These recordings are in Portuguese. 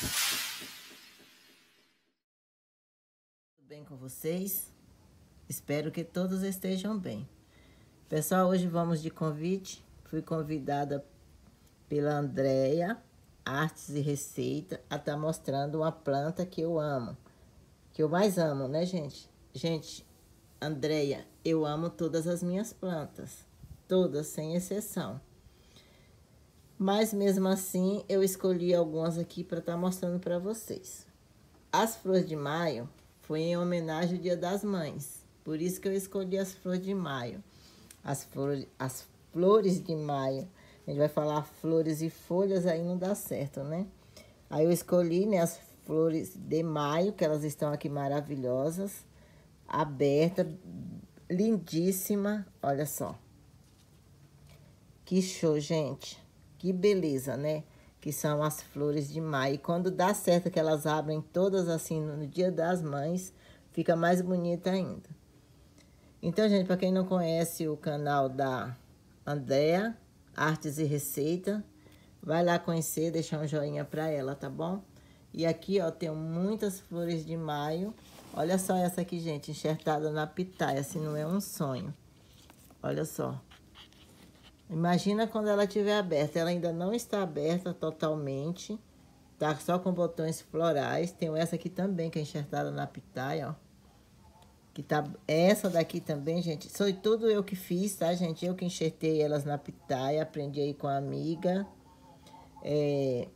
Tudo bem com vocês? Espero que todos estejam bem. Pessoal, hoje vamos de convite. Fui convidada pela Andrea Artes e Receita a estar tá mostrando uma planta que eu amo. Que eu mais amo, né, gente? Gente, Andrea, eu amo todas as minhas plantas. Todas, sem exceção. Mas mesmo assim, eu escolhi algumas aqui para estar tá mostrando para vocês. As flores de maio foi em homenagem ao Dia das Mães. Por isso que eu escolhi as flores de maio. As flores, as flores de maio. A gente vai falar flores e folhas, aí não dá certo, né? Aí eu escolhi né, as flores de maio, que elas estão aqui maravilhosas, aberta, lindíssima, olha só. Que show, gente. Que beleza, né? Que são as flores de maio. E quando dá certo que elas abrem todas assim no dia das mães, fica mais bonita ainda. Então, gente, para quem não conhece o canal da Andrea, Artes e Receita, vai lá conhecer, deixar um joinha para ela, tá bom? E aqui, ó, tem muitas flores de maio. Olha só essa aqui, gente, enxertada na pitaia, assim, não é um sonho. Olha só. Imagina quando ela estiver aberta. Ela ainda não está aberta totalmente. Tá só com botões florais. Tem essa aqui também, que é enxertada na pitaia, ó. Que tá, essa daqui também, gente, foi tudo eu que fiz, tá, gente? Eu que enxertei elas na pitaia, aprendi aí com a amiga. É,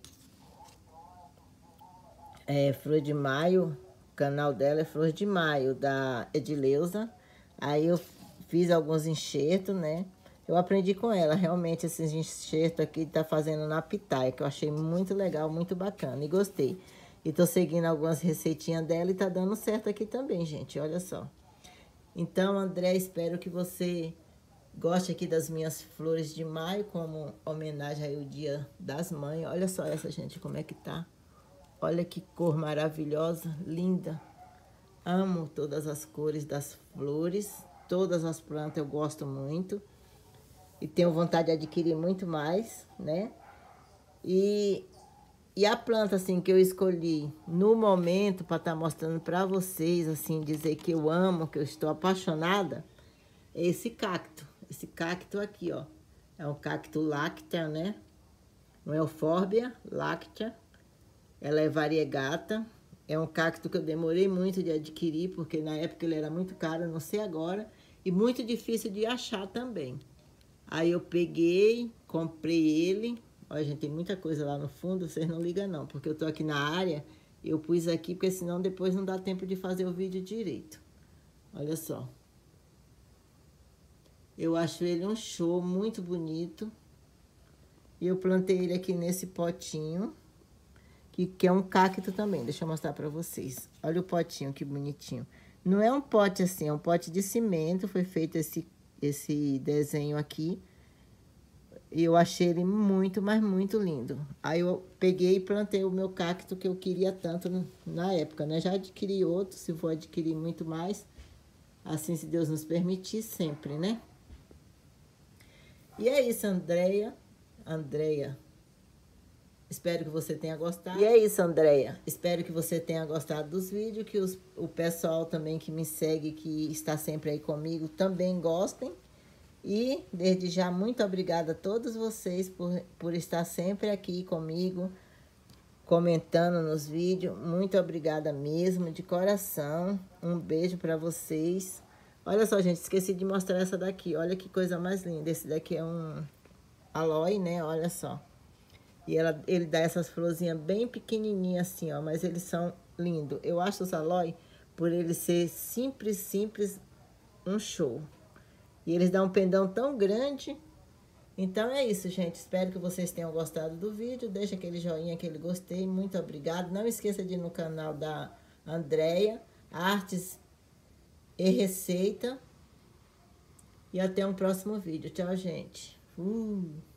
é Flor de Maio, o canal dela é Flor de Maio, da Edileuza. Aí eu fiz alguns enxertos, né? Eu aprendi com ela, realmente, esses enxertos aqui tá fazendo na pitaia, que eu achei muito legal, muito bacana e gostei. E tô seguindo algumas receitinhas dela e tá dando certo aqui também, gente. Olha só. Então, André, espero que você goste aqui das minhas flores de maio, como homenagem aí ao Dia das Mães. Olha só essa, gente, como é que tá. Olha que cor maravilhosa, linda. Amo todas as cores das flores. Todas as plantas eu gosto muito. E tenho vontade de adquirir muito mais, né? E e a planta, assim, que eu escolhi no momento para estar tá mostrando para vocês, assim, dizer que eu amo, que eu estou apaixonada, é esse cacto. Esse cacto aqui, ó. É um cacto láctea, né? Um eufórbia láctea. Ela é variegata. É um cacto que eu demorei muito de adquirir, porque na época ele era muito caro, não sei agora. E muito difícil de achar também. Aí eu peguei, comprei ele Olha, gente, tem muita coisa lá no fundo, vocês não ligam não, porque eu tô aqui na área, eu pus aqui, porque senão depois não dá tempo de fazer o vídeo direito. Olha só. Eu acho ele um show muito bonito. E eu plantei ele aqui nesse potinho, que, que é um cacto também. Deixa eu mostrar pra vocês. Olha o potinho, que bonitinho. Não é um pote assim, é um pote de cimento. Foi feito esse, esse desenho aqui. Eu achei ele muito, mas muito lindo. Aí eu peguei e plantei o meu cacto que eu queria tanto na época, né? Já adquiri outro, se for adquirir muito mais. Assim, se Deus nos permitir, sempre, né? E é isso, Andréia. Andréia. Espero que você tenha gostado. E é isso, Andréia. Espero que você tenha gostado dos vídeos, que os, o pessoal também que me segue, que está sempre aí comigo, também gostem. E, desde já, muito obrigada a todos vocês por, por estar sempre aqui comigo, comentando nos vídeos. Muito obrigada mesmo, de coração. Um beijo para vocês. Olha só, gente, esqueci de mostrar essa daqui. Olha que coisa mais linda. Esse daqui é um aloe, né? Olha só. E ela, ele dá essas florzinhas bem pequenininhas assim, ó. Mas eles são lindos. Eu acho os aloe, por ele ser simples, simples, um show. E eles dão um pendão tão grande. Então é isso, gente. Espero que vocês tenham gostado do vídeo. Deixa aquele joinha, aquele gostei. Muito obrigado. Não esqueça de ir no canal da Andrea, Artes e Receita. E até um próximo vídeo. Tchau, gente. Uh.